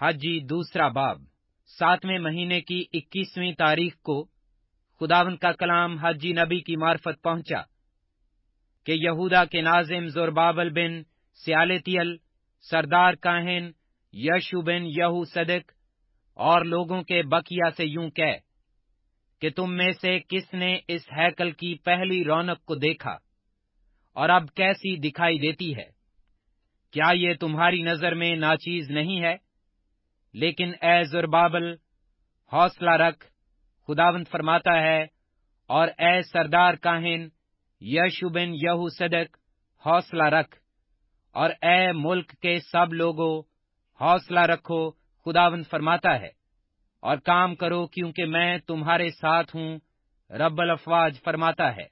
حجی دوسرا باب۔ ساتویں مہینے کی اکیسویں تاریخ کو خداون کا کلام حجی نبی کی معرفت پہنچا کہ یہودا کے ناظم زوربابل بن سیالتیل، سردار کاہن، یشو بن یہو صدق اور لوگوں کے بکیا سے یوں کہ کہ تم میں سے کس نے اس ہیکل کی پہلی رونق کو دیکھا اور اب کیسی دکھائی دیتی ہے؟ کیا یہ تمہاری نظر میں ناچیز نہیں ہے؟ لیکن اے زربابل، حوصلہ رکھ، خداوند فرماتا ہے، اور اے سردار کاہن، یشو بن یہو صدق حوصلہ رکھ، اور اے ملک کے سب لوگوں، حوصلہ رکھو، خداوند فرماتا ہے۔ اور کام کرو، کیونکہ میں تمہارے ساتھ ہوں، رب الافواج فرماتا ہے۔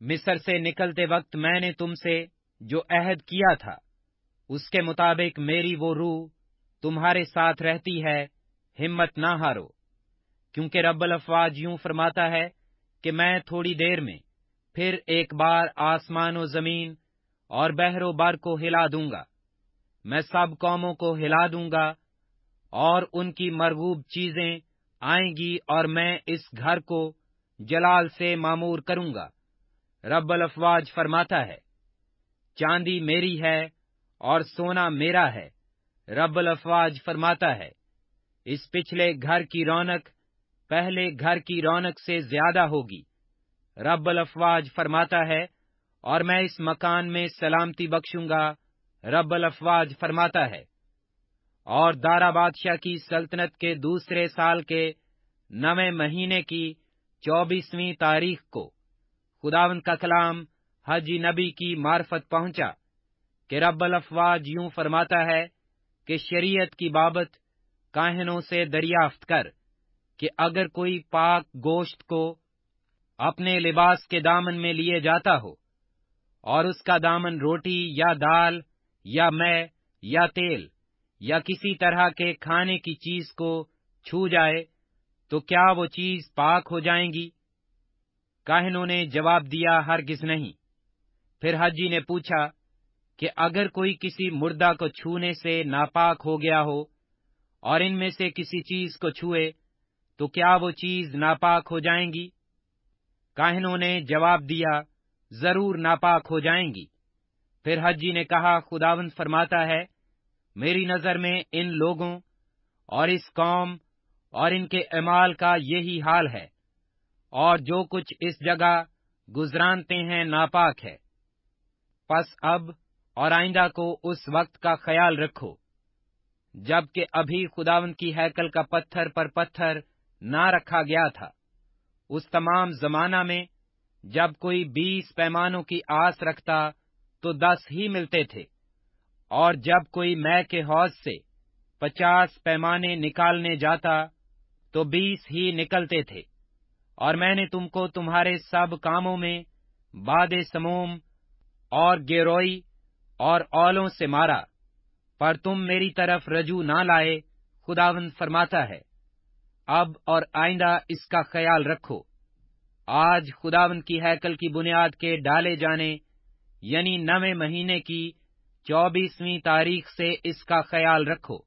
مصر سے نکلتے وقت میں نے تم سے جو عہد کیا تھا، اس کے مطابق میری وہ روح تمہارے ساتھ رہتی ہے، ہمت نہ ہارو۔ کیونکہ رب الافواج یوں فرماتا ہے کہ میں تھوڑی دیر میں پھر ایک بار آسمان و زمین اور بہر و بر کو ہلا دوں گا۔ میں سب قوموں کو ہلا دوں گا اور ان کی مرغوب چیزیں آئیں گی اور میں اس گھر کو جلال سے معمور کروں گا۔ رب الافواج فرماتا ہے، چاندی میری ہے اور سونا میرا ہے۔ رب الافواج فرماتا ہے، اس پچھلے گھر کی رونق پہلے گھر کی رونق سے زیادہ ہوگی۔ رب الافواج فرماتا ہے، اور میں اس مکان میں سلامتی بخشوں گا، رب الافواج فرماتا ہے۔ اور دارا بادشاہ کی سلطنت کے دوسرے سال کے نویں مہینے کی چوبیسویں تاریخ کو خداون کا کلام حجی نبی کی معرفت پہنچا، کہ رب الافواج یوں فرماتا ہے کہ شریعت کی بابت کاہنوں سے دریافت کر کہ اگر کوئی پاک گوشت کو اپنے لباس کے دامن میں لیے جاتا ہو اور اس کا دامن روٹی یا دال یا میں یا تیل یا کسی طرح کے کھانے کی چیز کو چھو جائے تو کیا وہ چیز پاک ہو جائیں گی؟ کاہنوں نے جواب دیا، ہرگز نہیں۔ پھر حجی نے پوچھا کہ اگر کوئی کسی مردہ کو چھونے سے ناپاک ہو گیا ہو اور ان میں سے کسی چیز کو چھوئے، تو کیا وہ چیز ناپاک ہو جائیں گی؟ کاہنوں نے جواب دیا، ضرور ناپاک ہو جائیں گی۔ پھر حجی نے کہا، خداوند فرماتا ہے، میری نظر میں ان لوگوں اور اس قوم اور ان کے امال کا یہی حال ہے۔ اور جو کچھ اس جگہ گزرانتے ہیں ناپاک ہے۔ پس اب اور آئندہ کو اس وقت کا خیال رکھو۔ جبکہ ابھی خداون کی ہیکل کا پتھر پر پتھر نہ رکھا گیا تھا، اس تمام زمانہ میں جب کوئی بیس پیمانوں کی آس رکھتا تو دس ہی ملتے تھے، اور جب کوئی میں کے حوض سے پچاس پیمانے نکالنے جاتا تو بیس ہی نکلتے تھے۔ اور میں نے تم کو تمہارے سب کاموں میں باد سموم اور گیروئی اور اولوں سے مارا، پر تم میری طرف رجوع نہ لائے، خداوند فرماتا ہے، اب اور آئندہ اس کا خیال رکھو۔ آج خداوند کی ہیکل کی بنیاد کے ڈالے جانے یعنی نویں مہینے کی چوبیسویں تاریخ سے اس کا خیال رکھو۔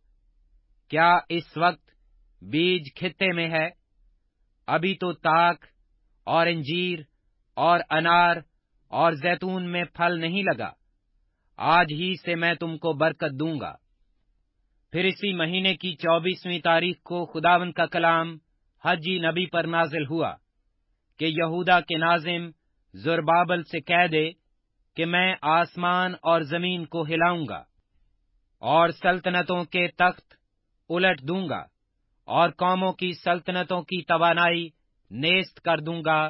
کیا اس وقت بیج کھتے میں ہے؟ ابھی تو تاک اور انجیر اور انار اور زیتون میں پھل نہیں لگا۔ آج ہی سے میں تم کو برکت دوں گا۔ پھر اسی مہینے کی چوبیسویں تاریخ کو خداون کا کلام حجی نبی پر نازل ہوا کہ یہودا کے ناظم زربابل سے کہہ دے کہ میں آسمان اور زمین کو ہلاؤں گا اور سلطنتوں کے تخت الٹ دوں گا اور قوموں کی سلطنتوں کی توانائی نیست کر دوں گا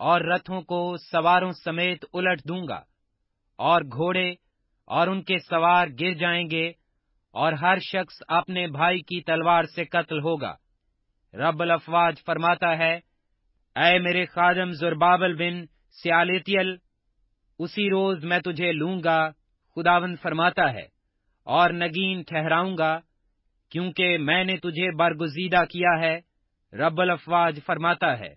اور رتھوں کو سواروں سمیت الٹ دوں گا اور گھوڑے اور ان کے سوار گر جائیں گے اور ہر شخص اپنے بھائی کی تلوار سے قتل ہوگا۔ رب الافواج فرماتا ہے، اے میرے خادم زربابل بن سیالتیل، اسی روز میں تجھے لوں گا خداون فرماتا ہے، اور نگین ٹھہراؤں گا، کیونکہ میں نے تجھے برگزیدہ کیا ہے، رب الافواج فرماتا ہے۔